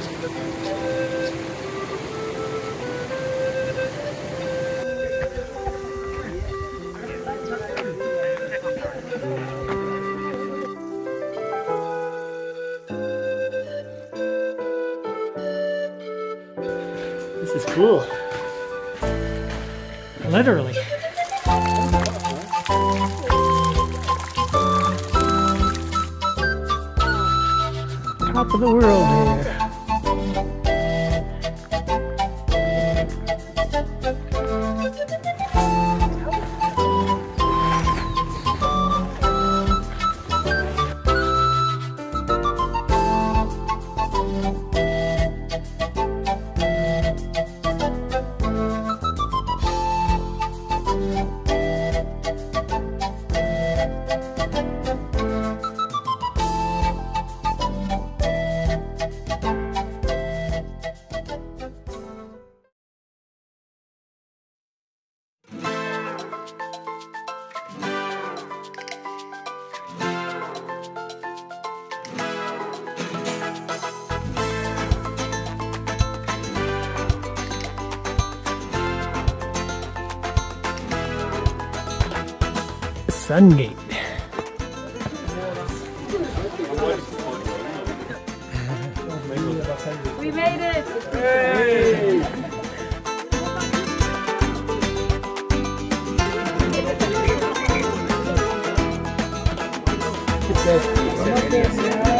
This is cool. Literally. Top of the world here. Thank you. Sungate. We made it. Good.